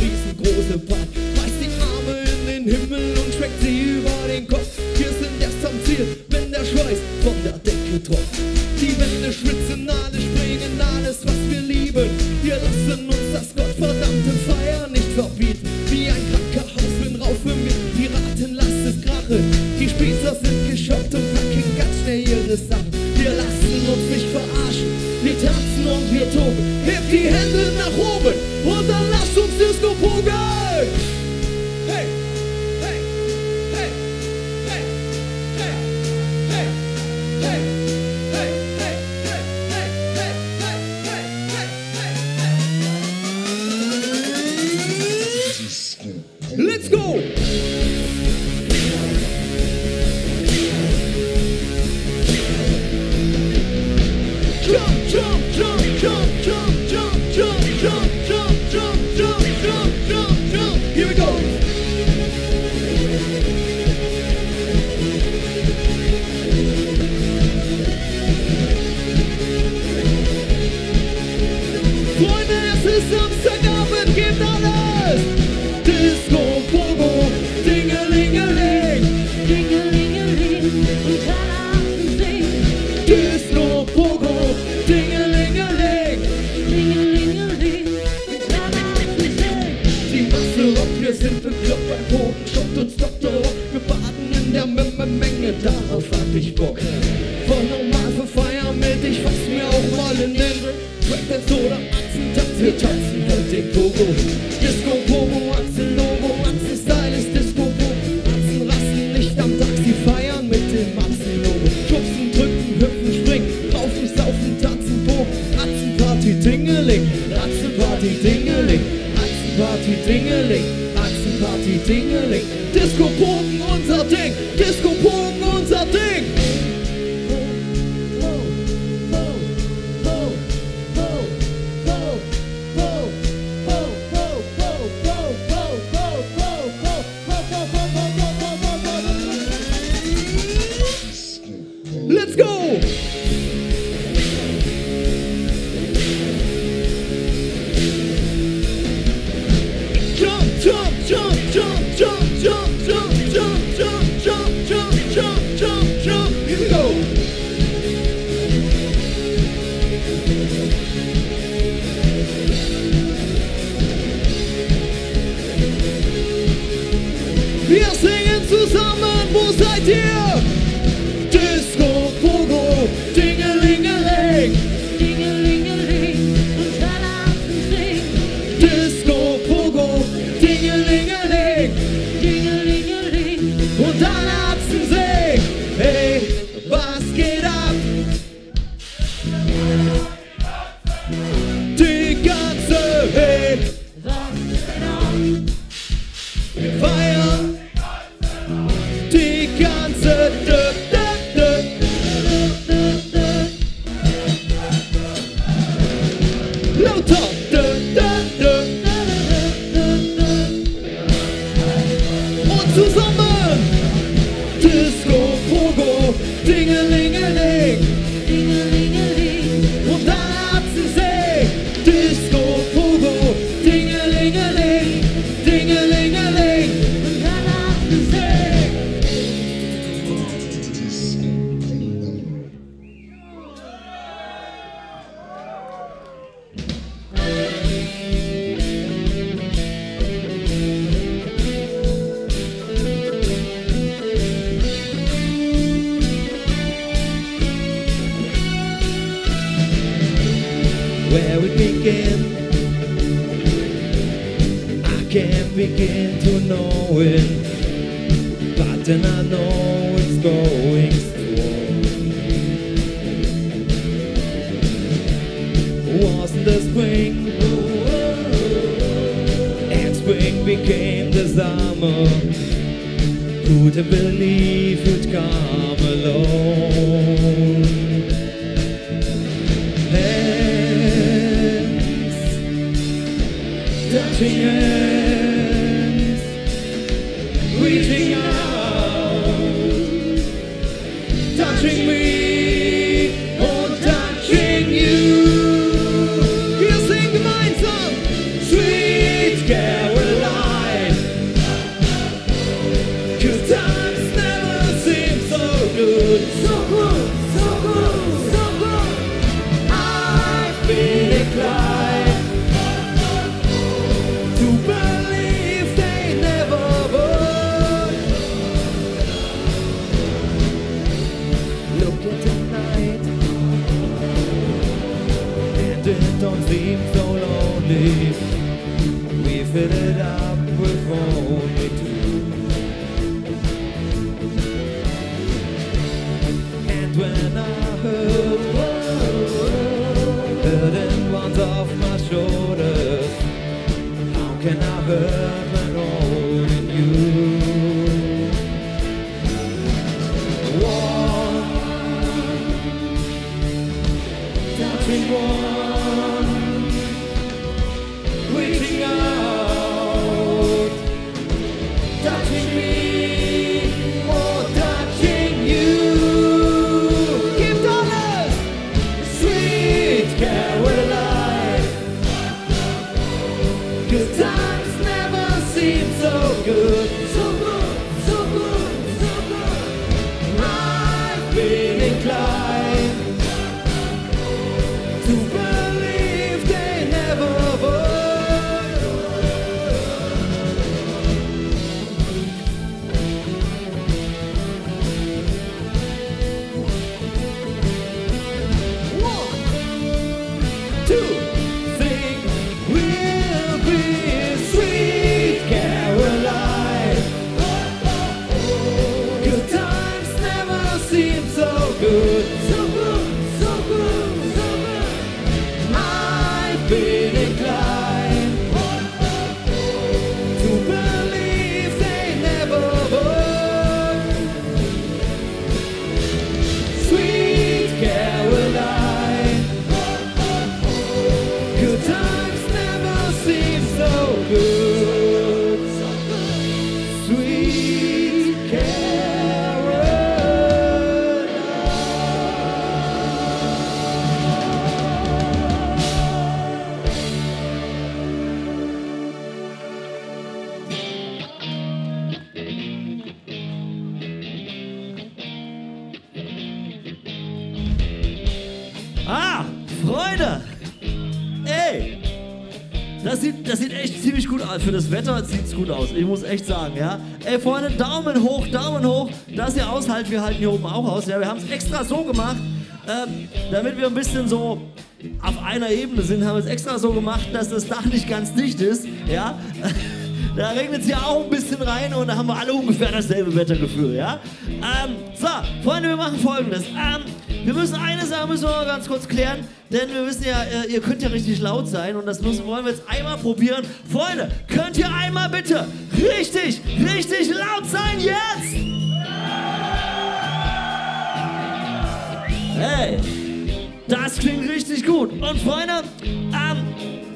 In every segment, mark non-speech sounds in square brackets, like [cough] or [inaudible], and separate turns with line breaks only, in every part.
release Disco. Disco Bobo, Axel Lobo, Axel Style Disco Bobo. Axel rasten nicht am Dach, sie feiern mit dem Axel Lobo. Schubsen, drücken, hüpfen, springen, raufen, saufen, tanzen, bohren. Axel Party, Dingeling, Axel Party, Dingeling, Axel Party, Dingeling, Axel-Party, Dingeling. Zusammen. Yeah. reward. Für das Wetter sieht es gut aus. Ich muss echt sagen, ja. Ey, Freunde, Daumen hoch, Daumen hoch. Dass ihr aushaltet, wir halten hier oben auch aus. Ja, wir haben es extra so gemacht, ähm, damit wir ein bisschen so auf einer Ebene sind. Haben wir es extra so gemacht, dass das Dach nicht ganz dicht ist. Ja. [laughs] Da regnet es ja auch ein bisschen rein und da haben wir alle ungefähr dasselbe Wettergefühl, ja? Ähm, so, Freunde, wir machen folgendes. Ähm, wir müssen eine Sache müssen wir mal ganz kurz klären, denn wir wissen ja, äh, ihr könnt ja richtig laut sein und das müssen, wollen wir jetzt einmal probieren. Freunde, könnt ihr einmal bitte richtig, richtig laut sein jetzt? Hey, das klingt richtig gut. Und Freunde, ähm,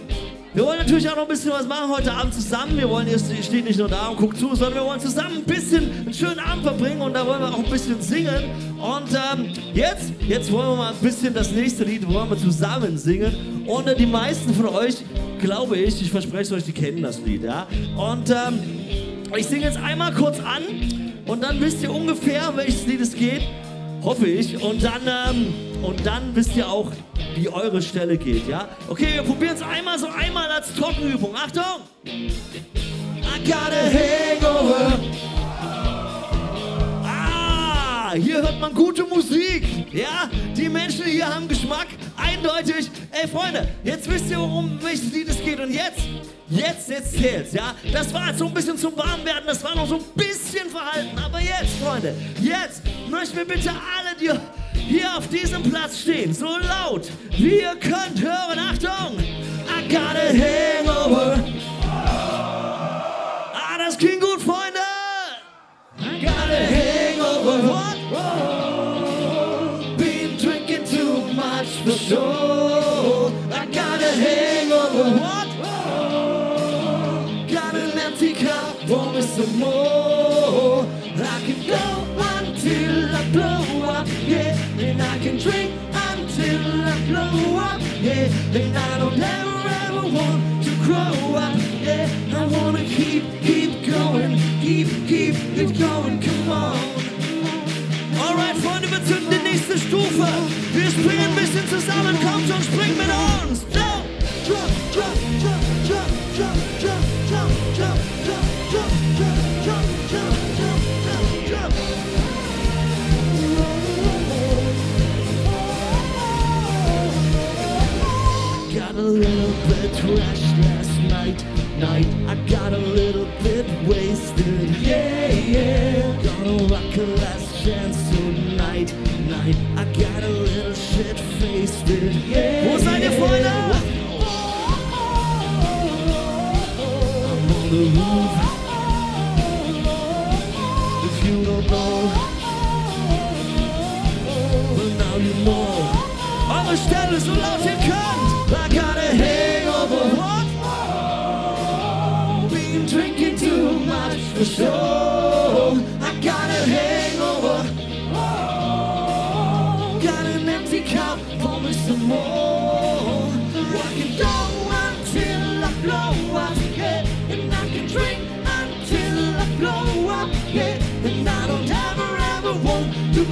Wir wollen natürlich auch noch ein bisschen was machen heute Abend zusammen. Wir wollen, ihr steht nicht nur da und guckt zu, sondern wir wollen zusammen ein bisschen einen schönen Abend verbringen und da wollen wir auch ein bisschen singen. Und ähm, jetzt, jetzt wollen wir mal ein bisschen das nächste Lied wollen wir zusammen singen. Und äh, die meisten von euch, glaube ich, ich verspreche es euch, die kennen das Lied, ja. Und ähm, ich singe jetzt einmal kurz an und dann wisst ihr ungefähr, um welches Lied es geht. Hoffe ich. Und dann, ähm, und dann wisst ihr auch, wie eure Stelle geht, ja? Okay, wir probieren es einmal so einmal als Trockenübung. Achtung! I got a hangover. Ah, hier hört man gute Musik. Ja, die Menschen hier haben Geschmack. Eindeutig. Ey, Freunde, jetzt wisst ihr, um welches Lied es geht. Und jetzt, jetzt, jetzt zählt's, ja? Das war so ein bisschen zum Warmwerden. Das war noch so ein bisschen verhalten. Aber jetzt, Freunde, jetzt möchten wir bitte alle, die hier auf diesem Platz stehen, so laut wie ihr könnt hören. Achtung! I got a hangover. Ah, das klingt gut, Freunde. I got a hangover. What? Been drinking too much for sure. I got a hangover. What? Got an empty cup, pour me some more. Stufe. Wir springen ein bisschen zusammen, kommt schon, springt mit uns. Jump, jump, jump, jump, jump, jump, jump, jump, jump, jump, jump, jump, jump. Got a little bit last night, night. I got a little bit wasted, yeah. The roof. If you don't know, well now you know. Eure Stelle so laut ihr könnt. I got a hangover. What? Been drinking too much for sure.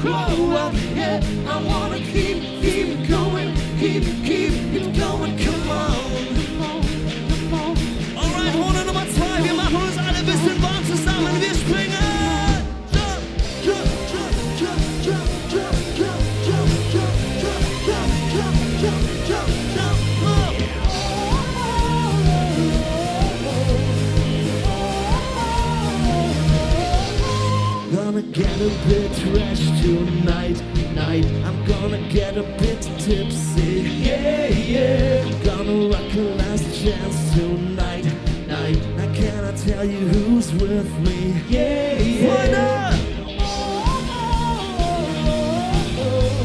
blow up. Yeah, I wanna keep, keep going, keep, keep it going. Come on. Alright, Runde Nummer zwei. Wir machen uns alle ein bisschen warm zusammen. Wir springen. gonna get a bit tonight, night. I'm gonna get a bit tipsy, yeah, yeah. Gonna rock a last chance tonight, night. Now can I tell you who's with me? Yeah, yeah.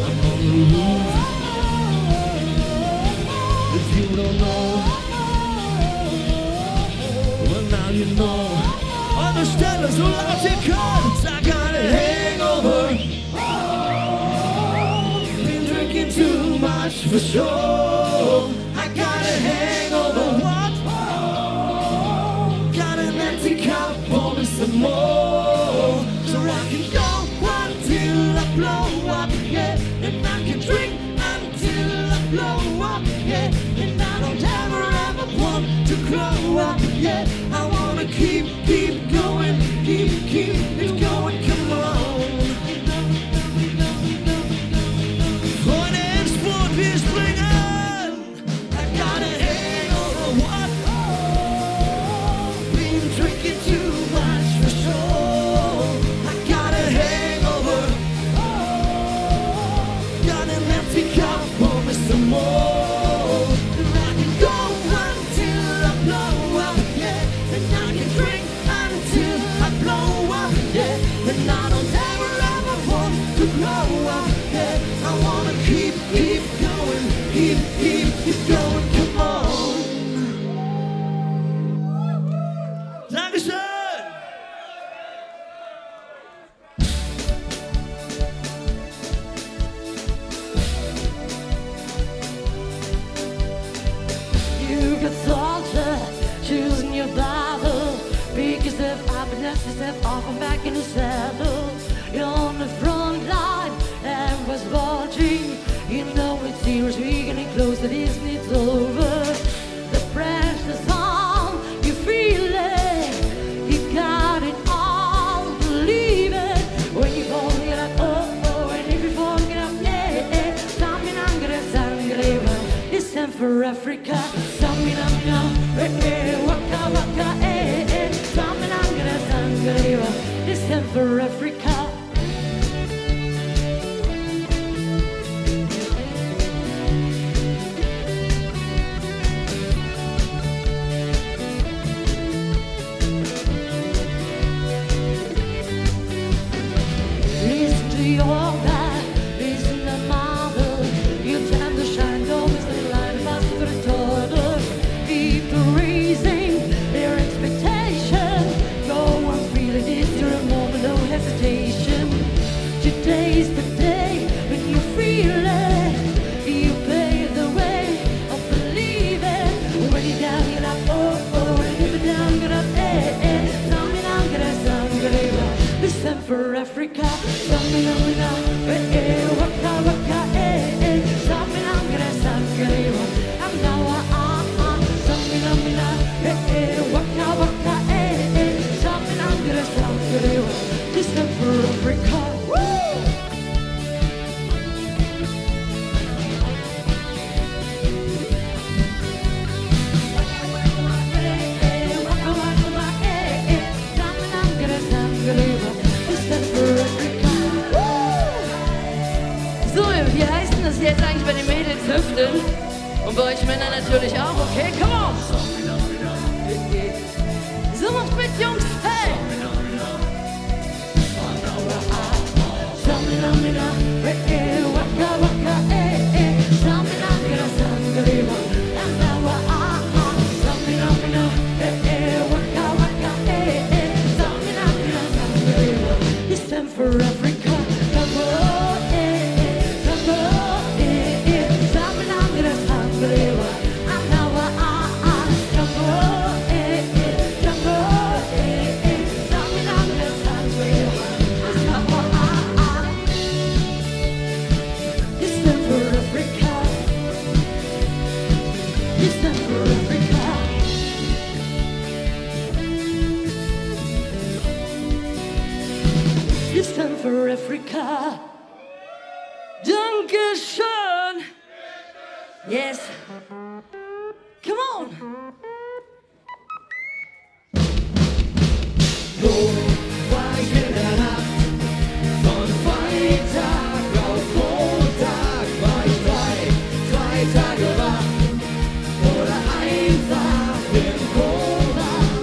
I'm on the roof. If you don't know, well now you know. Understand us, so laut ihr könnt. For sure. I got a hangover. What? Got an empty cup, pour me some more. So I can go until I blow up, yeah. And I can drink until I blow up, yeah. And I don't ever, ever want to grow up, yeah.
This time for every bei euch Männer natürlich auch, okay? Komm Yes. Come on.
So war ich in der Nacht. Von Freitag auf Montag war ich frei. Zwei Tage wach. Oder einfach im Korn.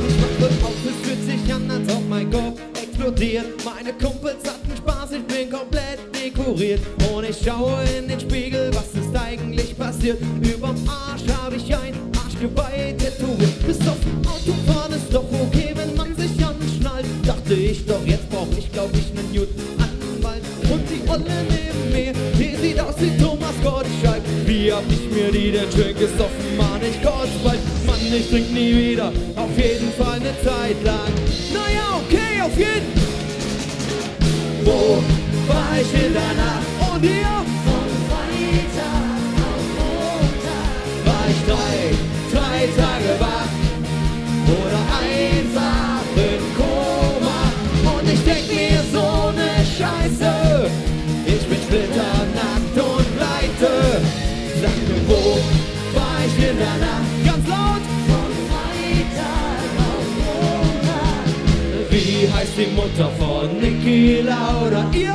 Ich mache Popel, es fühlt sich an, als ob mein Kopf explodiert. Meine Kumpels hatten Spaß, ich bin komplett dekoriert und ich schaue in den Spiegel tätowiert. Überm Arsch habe ich ein Arschgeweih tätowiert. Besoffen Autofahren ist doch okay, wenn man sich anschnallt. Dachte ich doch, jetzt brauch ich glaub ich nen Newton-Anwalt. Und die Olle neben mir, die sieht aus wie Thomas Gottschalk. Wie hab ich mir die denn schön gesoffen, Mann, ich kurz bald. Mann, ich trink nie wieder, auf jeden Fall ne Zeit lang. Naja, okay, auf jeden
Fall. Wo war ich in der Nacht? Oh, Und hier Mutter von Niki Laura,
Ihr?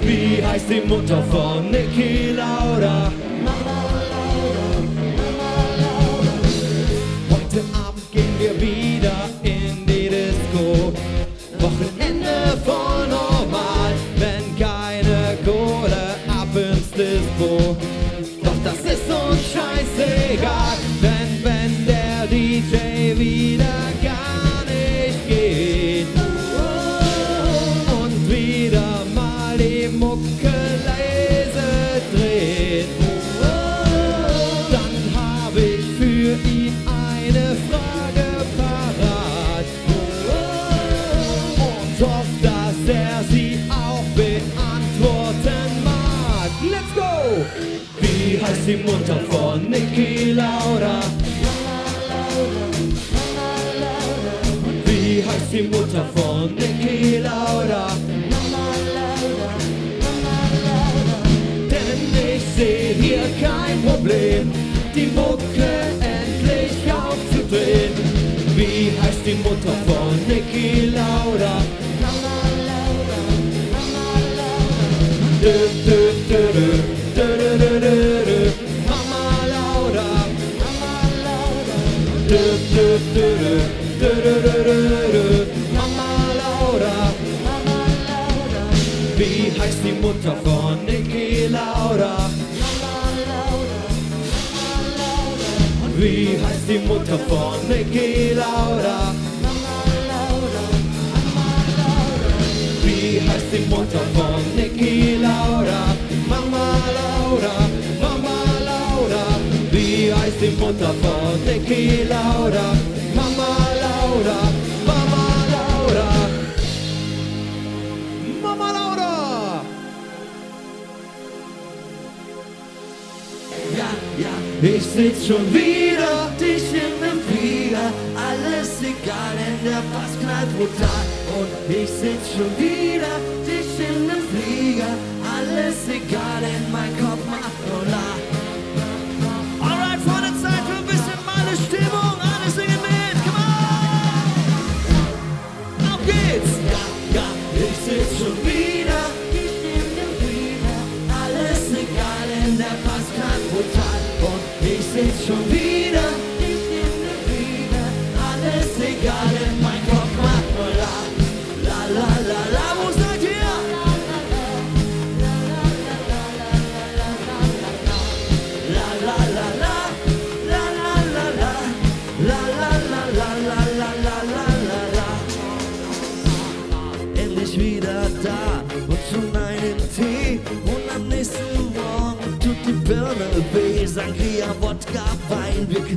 Wie heißt die Mutter von Niki
Laura? Laura. Und wie
heißt die Mutter von Niki Laura? Denn ich sehe hier kein Problem, die Mucke endlich aufzudrehen. Wie heißt die Mutter von Niki Laura? Mama Laura, Mama Laura. Mama Laura, Mama Laura. Wie heißt die Mutter von Niki Laura? Mama Laura, Mama Laura. Wie heißt die Mutter von Niki Laura? Mama Laura, Mama Laura. Wie heißt die Mutter von Niki Laura? Mama Laura die heißt im Butter vor Tequila Laura, Mama Laura, Mama Laura, Mama Laura. Ja, ja, ich sitz schon wieder, dich in dem Flieger, alles egal, denn der Bass knallt brutal. Und ich sitz schon wieder, dich in dem Flieger, alles egal, denn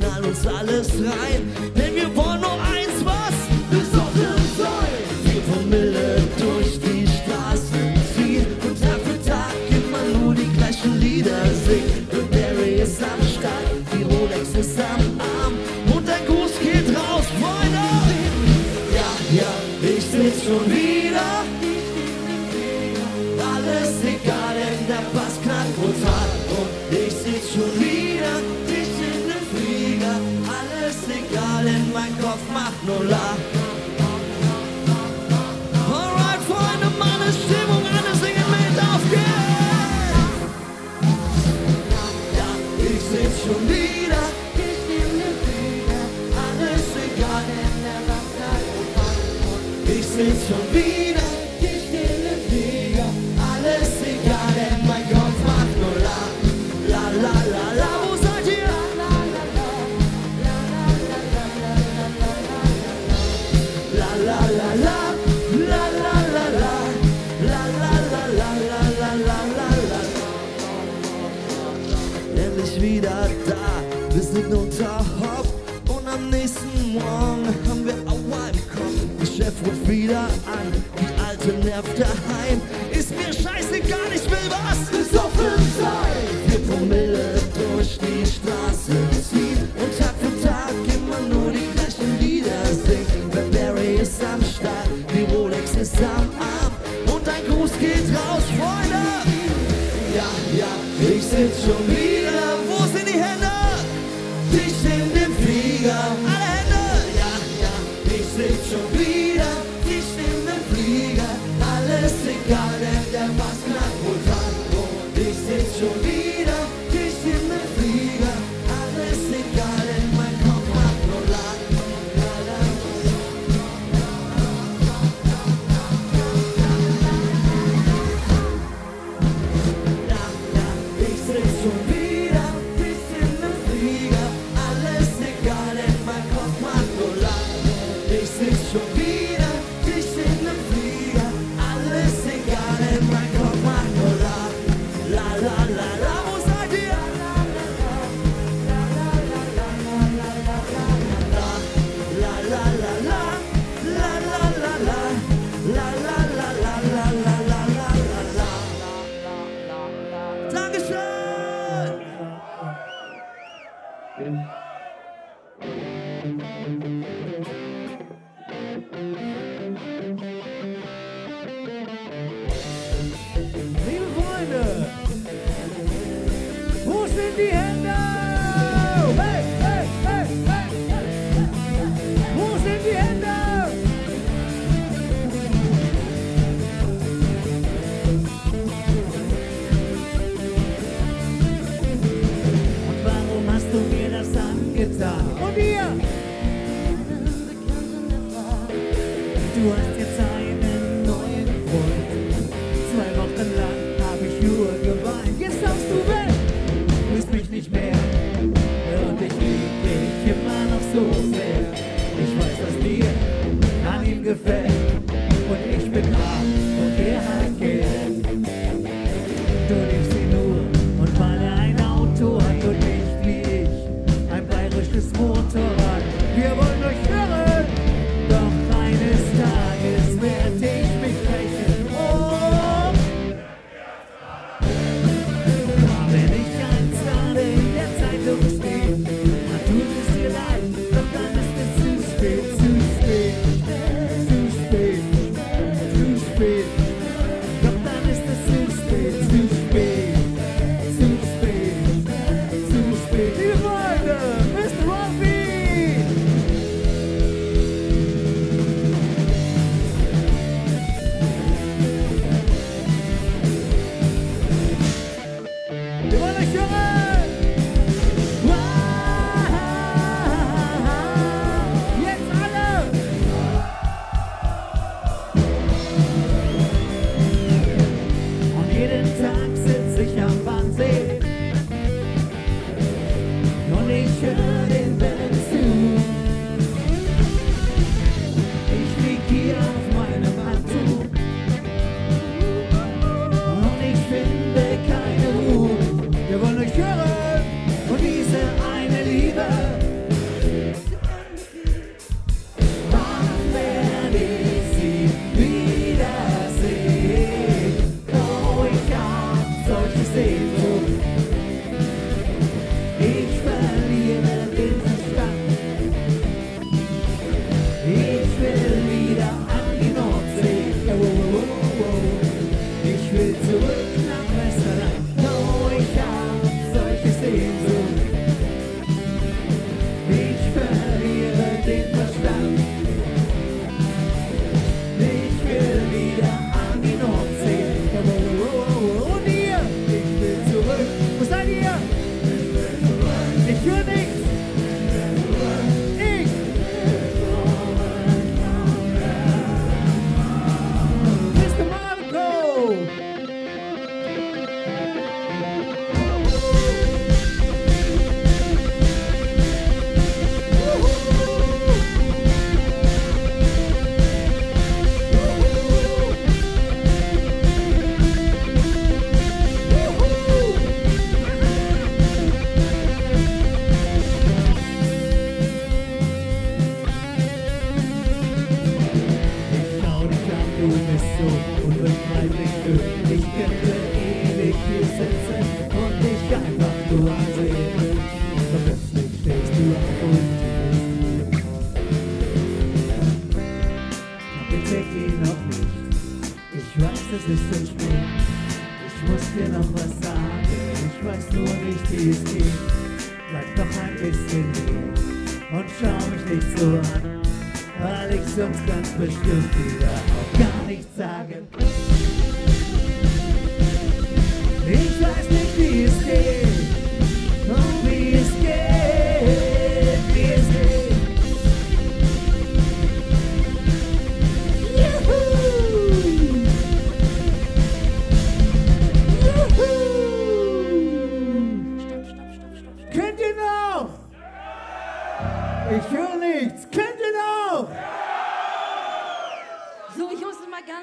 knall uns alles
rein. Kids House.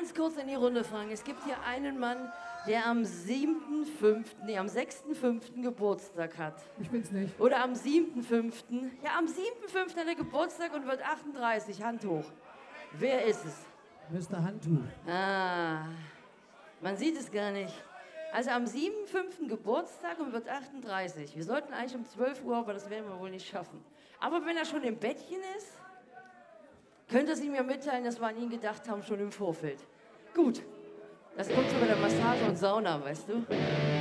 ganz
kurz in die Runde fragen. Es gibt hier einen Mann, der am 7.5., nee, am 6.5. Geburtstag hat.
Ich bin's nicht.
Oder am 7.5. Ja, am 7.5. hat er Geburtstag und wird 38. Hand hoch. Wer ist es?
Mr. Handtuch.
Ah, man sieht es gar nicht. Also am 7.5. Geburtstag und wird 38. Wir sollten eigentlich um 12 Uhr, aber das werden wir wohl nicht schaffen. Aber wenn er schon im Bettchen ist, könnt ihr es ihm ja mitteilen, dass wir an ihn gedacht haben, schon im Vorfeld. Gut. Das kommt so bei der Massage und Sauna, weißt du?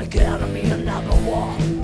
like enemy, another war.